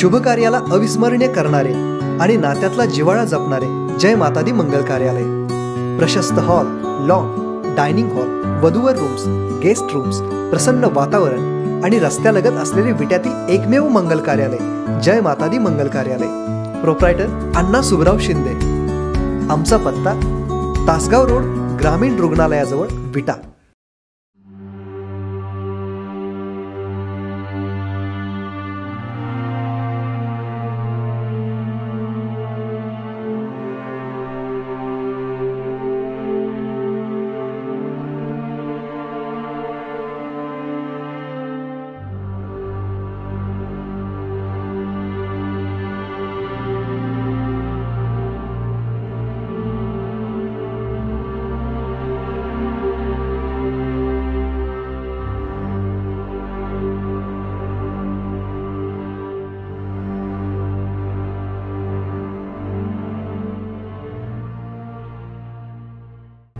शुभ कार्याला अविस्मरणीय करणारे आणि नात्यातला जिव्हाळा जपणारे जय मातादी मंगल कार्यालय. प्रशस्त हॉल लॉन डायनिंग हॉल वधूवर रूम्स गेस्ट रूम्स प्रसन्न वातावरण आणि रस्त्यालगत असलेले विट्यातील एकमेव मंगल कार्यालय जय मातादी मंगल कार्यालय. प्रोप्रायटर अण्णा सुबराव शिंदे. आमचा पत्ता तासगाव रोड ग्रामीण रुग्णालयाजवळ विटा.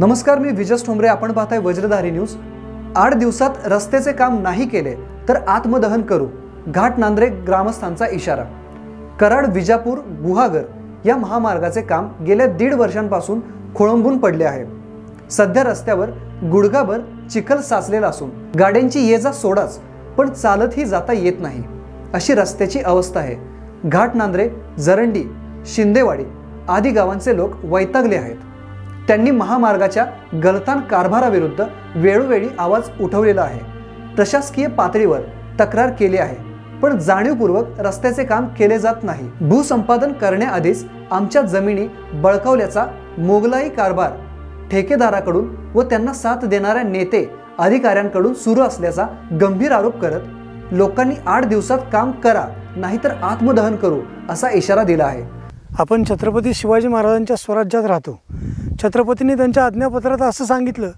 नमस्कार मी विजस ठोंबरे. आपण पाहताय वज्रधारी न्यूज. आठ दिवसात रस्त्याचे काम नाही केले तर आत्मदहन करू घाट नांद्रे ग्रामस्थांचा इशारा. कराड विजापूर गुहागर या महामार्गाचे काम गेल्या दीड वर्षांपासून खोळंबून पडले आहे. सध्या रस्त्यावर गुडघाभर चिखल साचलेला असून गाड्यांची ये जा सोडाच पण चालतही जाता येत नाही. अशी रस्त्याची अवस्था आहे. घाट नांद्रे जरंडी शिंदेवाडी आदी गावांचे लोक वैतागले आहेत. त्यांनी महामार्गाच्या गलतान कारभाराविरुद्ध वेळोवेळी आवाज उठवलेला आहे. प्रशासकीय पातळीवर तक्रार केली आहे पण जाणीवपूर्वक रस्त्याचे काम केले जात नाही. भूसंपादन करण्याआधीच आमच्या जमिनी बळकावल्याचा मोगलाई कारभार ठेकेदाराकडून व त्यांना साथ देणाऱ्या नेते अधिकाऱ्यांकडून सुरू असल्याचा गंभीर आरोप करत लोकांनी आठ दिवसात काम करा नाहीतर आत्मदहन करू असा इशारा दिला आहे. आपण छत्रपती शिवाजी महाराजांच्या स्वराज्यात राहतो. छत्रपतींनी त्यांच्या आज्ञापत्रात असं सांगितलं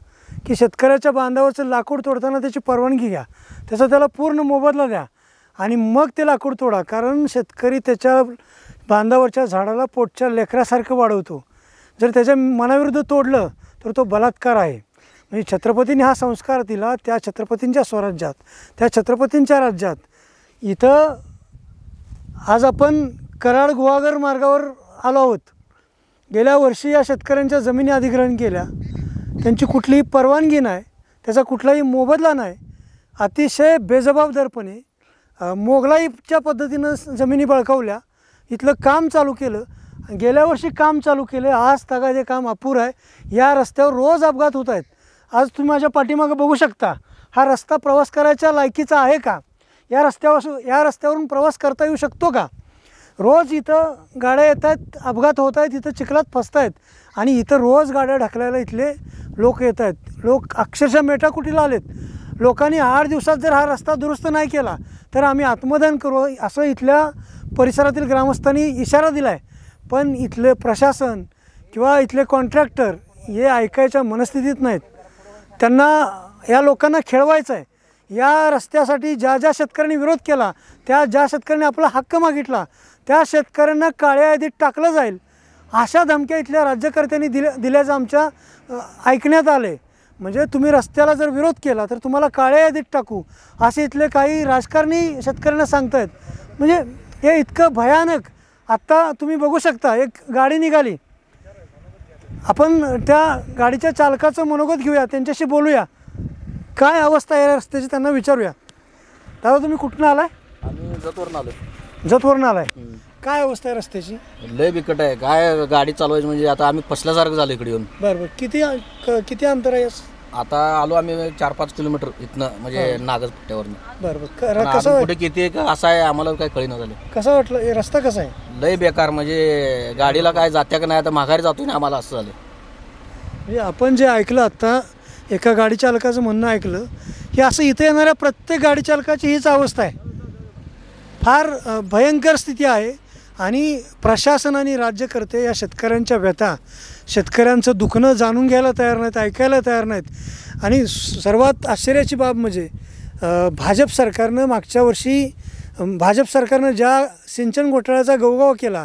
की शेतकऱ्याच्या बांधावरचं लाकूड तोडताना त्याची परवानगी घ्या. त्याचा त्याला पूर्ण मोबदला द्या आणि मग ते लाकूड तोडा कारण शेतकरी त्याच्या बांधावरच्या झाडाला पोटच्या लेकरासारखं वाढवतो. जर त्याच्या मनाविरुद्ध तोडलं तर तो बलात्कार आहे. म्हणजे छत्रपतींनी हा संस्कार दिला त्या छत्रपतींच्या स्वराज्यात त्या छत्रपतींच्या राज्यात. इथं आज आपण कराड गुहागर मार्गावर आलो आहोत. गेल्या वर्षी या शेतकऱ्यांच्या जमिनी अधिग्रहण केल्या. त्यांची कुठलीही परवानगी नाही. त्याचा कुठलाही मोबदला नाही. अतिशय बेजबाबदारपणे मोगलाईच्या पद्धतीनं जमिनी बळकावल्या. इथलं काम चालू केलं. गेल्या वर्षी काम चालू केलं. आज तगा जे काम अपुर आहे. या रस्त्यावर रोज अपघात होत आहेत. आज तुम्ही माझ्या पाठीमागं बघू शकता. हा रस्ता प्रवास करायच्या लायकीचा आहे का? या रस्त्यावर या रस्त्यावरून प्रवास करता येऊ शकतो का? रोज इथं गाड्या येत आहेत अपघात होत आहेत इथं चिखलात फसत आहेत आणि इथं रोज गाड्या ढकलायला इथले लोक येत आहेत लोक अक्षरशः मेटाकुटीला आलेत. लोकांनी आठ दिवसात जर हा रस्ता दुरुस्त नाही केला तर आम्ही आत्मदान करू. असं इथल्या परिसरातील ग्रामस्थांनी इशारा दिला आहे पण इथले प्रशासन किंवा इथले कॉन्ट्रॅक्टर हे ऐकायच्या मनस्थितीत नाहीत. त्यांना या लोकांना खेळवायचं आहे या रस्त्यासाठी ज्या ज्या शेतकऱ्यांनी विरोध केला त्या ज्या शेतकऱ्यांनी आपला हक्क मागितला त्या शेतकऱ्यांना काळ्या यादीत टाकलं जाईल अशा धमक्या इथल्या राज्यकर्त्यांनी दिल्या दिल्याचं आमच्या ऐकण्यात आले म्हणजे तुम्ही रस्त्याला जर विरोध केला तर तुम्हाला काळ्या यादीत टाकू असे इथले काही राजकारणी शेतकऱ्यांना सांगतायत. म्हणजे हे इतकं भयानक. आत्ता तुम्ही बघू शकता एक गाडी निघाली. आपण त्या गाडीच्या चालकाचं मनोगत घेऊया त्यांच्याशी बोलूया. काय अवस्था आहे रस्त्याची त्यांना विचारूया. दादा तुम्ही कुठनं आलाय? आम्ही जतवरून आलो जतवरून आलाय. काय अवस्था आहे रस्त्याची? लय बिकट आहे. काय गाडी चालवायची म्हणजे आता आम्ही फसल्यासारखं झालं इकडे येऊन. बरं बरं. किती क- किती अंतर आहे यास? आता आलो आम्ही चार पाच किलोमीटर इथनं म्हणजे नागज पट्ट्यावरनं. बरं बरं. क- पण र- कसं कुठे किती आहे का? असं आहे आम्हाला काही कळीना झालं. कसं वाटलं? हे रस्ता कसा आहे? लय बेकार म्हणजे गाडीला काय जात्या का नाही आता माघारी जातोय ना आम्हाला असं झालं. म्हणजे आपण जे ऐकलं आत्ता एका गाडी चालकाचं म्हणणं ऐकलं की असं इथं येणाऱ्या प्रत्येक गाडी चालकाची हीच अवस्था आहे. फार भयंकर स्थिती आहे आणि प्रशासन आणि राज्यकर्ते या शेतकऱ्यांच्या व्यथा शेतकऱ्यांचं दुखणं जाणून घ्यायला तयार नाहीत ऐकायला तयार नाहीत. आणि सर्वात आश्चर्याची बाब म्हणजे भाजप सरकारनं मागच्या वर्षी भाजप सरकारनं ज्या सिंचन घोटाळ्याचा गवगाव केला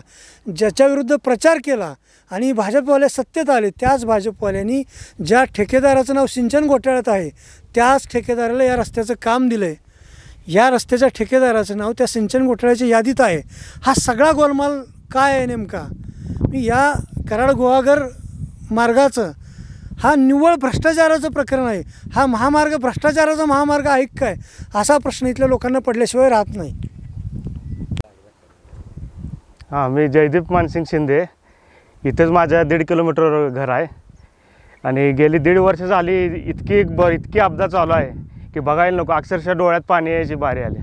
ज्याच्याविरुद्ध प्रचार केला आणि भाजपवाले सत्तेत आले त्याच भाजपवाल्यांनी ज्या ठेकेदाराचं नाव सिंचन घोटाळ्यात आहे त्याच ठेकेदाराला या रस्त्याचं काम दिलं आहे या रस्त्याच्या ठेकेदाराचं नाव त्या सिंचन घोटाळ्याच्या यादीत आहे. हा सगळा गोलमाल काय आहे नेमका? मी या कराड गुहागर मार्गाचं हा निव्वळ भ्रष्टाचाराचं प्रकरण आहे. हा महामार्ग भ्रष्टाचाराचा महामार्ग आहे काय? असा प्रश्न इथल्या लोकांना पडल्याशिवाय राहत नाही. हां मी जयदीप मानसिंग शिंदे. इथेच माझ्या दीड किलोमीटरवर घर आहे. आणि गेली दीड वर्ष झाली इतकी ब इतकी अपघात चालू आहे की बघायला नको. अक्षरशः डोळ्यात पाणी यायची बारी आली.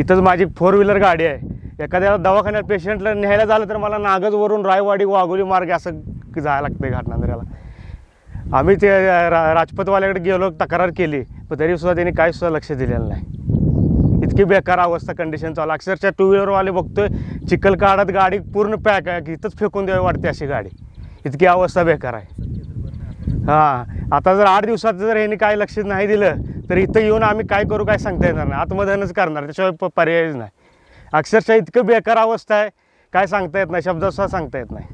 इथंच माझी फोर व्हीलर गाडी आहे. एखाद्याला दवाखान्यात पेशंटला न्यायला झालं तर मला नागजवरून रायवाडी वाघोली मार्ग असं जायला लागतं घाटनांदऱ्याला आम्ही ते रा राजपतवाल्याकडे गेलो तक्रार केली पण तरीसुद्धा त्यांनी काही सुद्धा लक्ष दिलेलं नाही. इतकी बेकार अवस्था कंडिशन चालू. अक्षरशः टू व्हीलरवाले बघतोय चिखल काढत गाडी पूर्ण पॅक आहे इथंच फेकून द्यावी वाटते अशी गाडी. इतकी अवस्था बेकार आहे. हां आता जर आठ दिवसात जर ह्यांनी काय लक्ष नाही दिलं तर इथं येऊन आम्ही काय करू काय सांगता येणार नाही. आत्मदहनच करणार त्याशिवाय प पर्यायच नाही. अक्षरशः इतकं बेकार अवस्था आहे काय सांगता येत नाही शब्दसुद्धा सांगता येत नाही.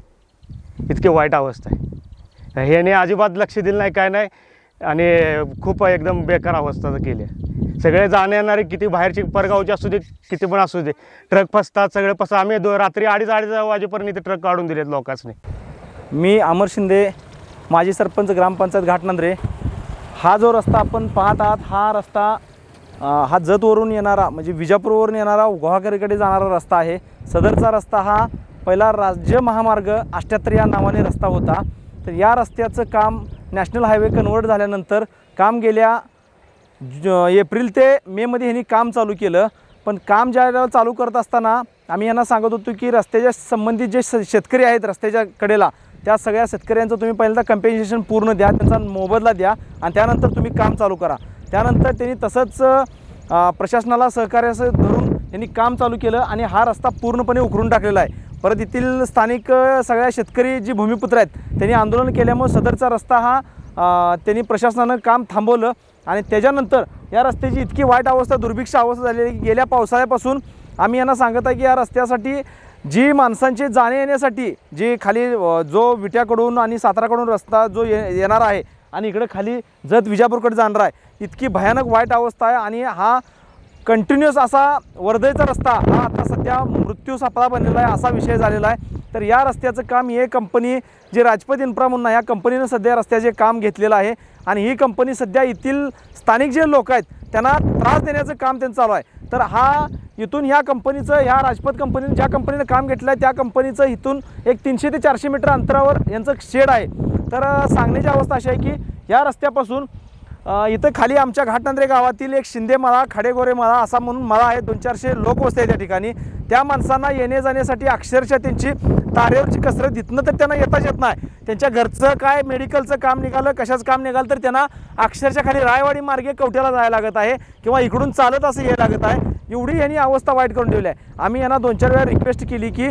इतकी वाईट अवस्था आहे. ह्याने अजिबात लक्ष दिलं नाही काय नाही. आणि खूप एकदम बेकार अवस्था केली. आहे. सगळे जाणे येणारे किती बाहेरची परगावचे असू दे किती पण असू दे ट्रक फसतात सगळे फसतात. आम्ही दो रात्री अडीच अडीच वाजेपर्यंत इथे ट्रक काढून दिलेत लोकांनी मी अमर शिंदे माजी सरपंच ग्रामपंचायत घाटनांद्रे. हा जो रस्ता आपण पाहत आहात हा रस्ता हा जतवरून येणारा म्हणजे विजापूरवरून येणारा गुहागरीकडे जाणारा रस्ता आहे. सदरचा रस्ता हा पहिला राज्य महामार्ग अठ्ठ्याहत्तर या नावाने रस्ता होता. तर या रस्त्याचं काम नॅशनल हायवे कन्वर्ट झाल्यानंतर काम गेल्या ज- एप्रिल ते मेमध्ये ह्यांनी काम चालू केलं. पण काम ज्या वेळेला चालू करत असताना आम्ही यांना सांगत होतो की रस्त्याच्या संबंधित जे श शेतकरी आहेत रस्त्याच्या कडेला त्या सगळ्या शेतकऱ्यांचं तुम्ही पहिल्यांदा कम्पेन्सेशन पूर्ण द्या त्यांचा मोबदला द्या आणि त्यानंतर तुम्ही काम चालू करा. त्यानंतर त्यांनी तसंच प्रशासनाला सहकार्याचं धरून यांनी काम चालू केलं आणि हा रस्ता पूर्णपणे उकरून टाकलेला आहे. परत येथील स्थानिक सगळ्या शेतकरी जी भूमिपुत्र आहेत त्यांनी आंदोलन केल्यामुळे सदरचा रस्ता हा त्यांनी प्रशासनानं काम थांबवलं आणि त्याच्यानंतर या रस्त्याची इतकी वाईट अवस्था दुर्भिक्ष अवस्था झालेली आहे की गेल्या पावसाळ्यापासून आम्ही यांना सांगत आहे की या रस्त्यासाठी जी माणसांची जाणे येण्यासाठी जी खाली जो विट्याकडून आणि साताराकडून रस्ता जो ये येणार आहे आणि इकडं खाली जत विजापूरकडे जाणार आहे इतकी भयानक वाईट अवस्था आहे आणि हा कंटिन्युअस असा वर्धेचा रस्ता हा आता सध्या मृत्यू सापळा बनलेला आहे असा विषय झालेला आहे. तर या रस्त्याचं काम ही कंपनी जे राजपत इन्फ्रा म्हणून या कंपनीनं सध्या रस्त्याचे काम घेतलेलं आहे. आणि ही कंपनी सध्या येथील स्थानिक जे लोक आहेत त्यांना त्रास देण्याचं काम त्यांचं चालू आहे. तर हा इथून ह्या कंपनीचं ह्या राजपत कंपनीनं ज्या कंपनीनं काम घेतलं आहे त्या कंपनीचं इथून एक तीनशे ते चारशे मीटर अंतरावर यांचं शेड आहे. तर सांगण्याची अवस्था अशी आहे की या रस्त्यापासून इथं खाली आमच्या घाटनांद्रे गावातील एक शिंदे मळा खाडेगोरे मळा असा म्हणून मळा आहे. दोन चारशे लोक आहे त्या ठिकाणी. त्या माणसांना येणे जाण्यासाठी अक्षरशः त्यांची तारेवरची कसरत इथनं तर त्यांना येताच येत नाही. त्यांच्या घरचं काय मेडिकलचं काम निघालं कशाचं काम निघालं तर त्यांना अक्षरशः खाली रायवाडी मार्गे कवट्याला जायला लागत आहे किंवा इकडून चालत असं यायला लागत आहे. एवढी यांनी अवस्था वाईट करून ठेवली आहे. आम्ही यांना दोन चार वेळा रिक्वेस्ट केली की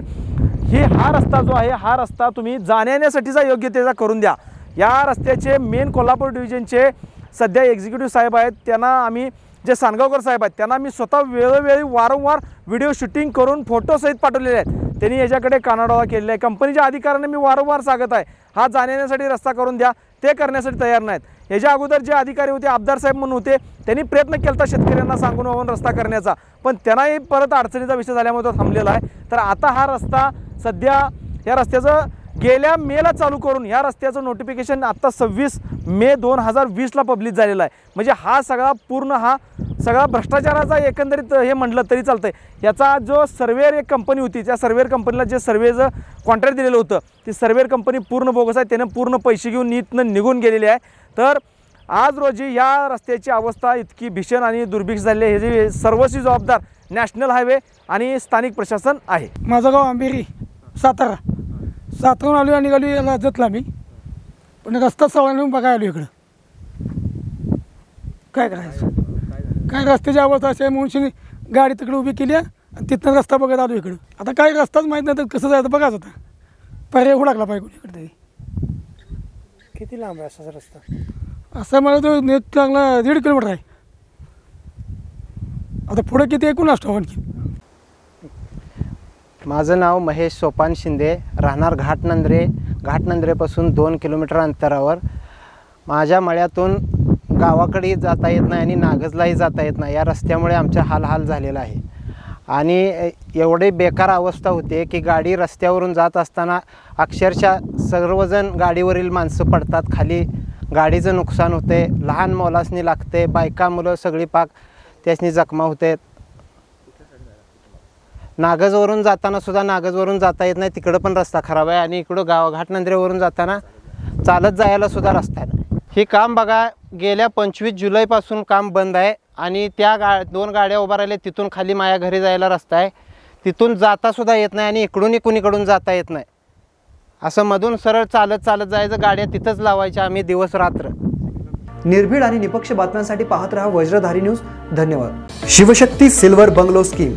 ही हा रस्ता जो आहे हा रस्ता तुम्ही जाण्या येण्यासाठीचा योग्यतेचा करून द्या. या रस्त्याचे मेन कोल्हापूर डिव्हिजनचे सध्या एक्झिक्युटिव्ह साहेब आहेत त्यांना आम्ही जे सानगावकर साहेब आहेत त्यांना मी स्वतः वेळोवेळी वारंवार व्हिडिओ शूटिंग करून फोटोसहित पाठवलेले आहेत. त्यांनी याच्याकडे कानाडोळा केलेला आहे. कंपनीच्या अधिकाऱ्यांना मी वारंवार सांगत आहे हा जाण्यासाठी रस्ता करून द्या ते करण्यासाठी तयार नाहीत. याच्या अगोदर जे अधिकारी होते आबदार साहेब म्हणून होते त्यांनी प्रयत्न केला होता शेतकऱ्यांना सांगून वाहून रस्ता करण्याचा. पण त्यांनाही परत अडचणीचा विषय झाल्यामुळे तो थांबलेला आहे. तर आता हा रस्ता सध्या या रस्त्याचं गेल्या मेला चालू करून या रस्त्याचं नोटिफिकेशन आत्ता सव्वीस मे दोन हजार वीसला पब्लिश झालेला आहे. म्हणजे हा सगळा पूर्ण हा सगळा भ्रष्टाचाराचा एकंदरीत हे म्हटलं तरी चालतं आहे याचा जो सर्वेअर एक कंपनी होती त्या सर्वेअर कंपनीला जे सर्वेचं कॉन्ट्रॅक्ट दिलेलं होतं ती सर्वेअर कंपनी पूर्ण बोगस आहे. त्यानं पूर्ण पैसे घेऊन नीतनं निघून गेलेली आहे. तर आज रोजी या रस्त्याची अवस्था इतकी भीषण आणि दुर्भिक्ष झाली आहे. हे जे सर्वस्वी जबाबदार नॅशनल हायवे आणि स्थानिक प्रशासन आहे. माझं गाव आंबेरी सातारा. साताराहून आलो आणि निघालो याला जतला मी. पण रस्ता सवय नेऊन बघायला आलो इकडं. काय करायचं? काय रस्त्याची अवस्था अशी आहे म्हणून गाडी तिकडे उभी केली आहे आणि तिथनं रस्ता बघत आलो इकडं. आता काय रस्ताच माहीत नाही तर कसं जायचं बघायचं आता. पर्याय हुडाकला पाहिजे इकडे तरी. किती लांब आहे असा रस्ता? असा मला तो नेट चांगला दीड किलोमीटर आहे. आता पुढे किती एकूण असतो आणखी? माझं नाव महेश सोपान शिंदे राहणार घाटनंद्रे. घाटनंद्रेपासून दोन किलोमीटर अंतरावर. माझ्या मळ्यातून गावाकडेही जाता येत नाही आणि नागजलाही जाता येत नाही. या रस्त्यामुळे आमचा हाल हाल झालेला आहे. आणि एवढे बेकार अवस्था होते की गाडी रस्त्यावरून जात असताना अक्षरशः सर्वजण गाडीवरील माणसं पडतात. खाली गाडीचं नुकसान होते. लहान मोलासनी लागते. बायका मुलं सगळी पाक त्यासनी जखमा होते. नागजवरून जाताना सुद्धा नागजवरून जाता येत नाही. तिकडं पण रस्ता खराब आहे आणि इकडं गावघाट नंद्रेवरून जाताना चालत जायला सुद्धा रस्ता नाही हे काम बघा गेल्या पंचवीस जुलैपासून काम बंद आहे आणि त्या गा दोन गाड्या उभा राहिल्या. तिथून खाली माझ्या घरी जायला रस्ता आहे. तिथून जातासुद्धा येत नाही आणि इकडून कुणीकडून जाता येत नाही. असं मधून सरळ चालत चालत जायचं गाड्या तिथंच लावायच्या आम्ही दिवस रात्र. निर्भीड आणि निपक्ष बातम्यांसाठी पाहत रहा वज्रधारी न्यूज. धन्यवाद. Shivshakti silver bungalow scheme.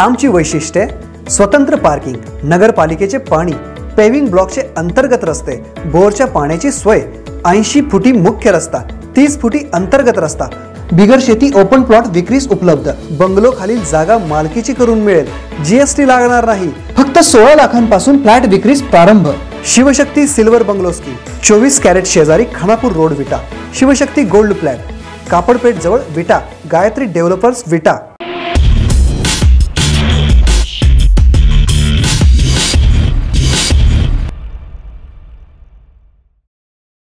आमची वैशिष्ट्ये स्वतंत्र पार्किंग नगरपालिकेचे पाणी पेव्हिंग ब्लॉकचे अंतर्गत रस्ते बोरच्या पाण्याची सोय ऐंशी फुटी मुख्य रस्ता तीस फुटी अंतर्गत रस्ता. बिगर शेती ओपन प्लॉट विक्रीस उपलब्ध. बंगलो खालील जागा मालकीची करून मिळेल. जीएसटी लागणार नाही. फक्त सोळा लाखांपासून फ्लॅट विक्रीस प्रारंभ. शिवशक्ती सिल्वर बंगलो स्कीम चोवीस कॅरेट शेजारी Khanapur road Vita. Shivshakti gold flat Kapadpeth जवळ विटा गायत्री डेव्हलपर्स विटा.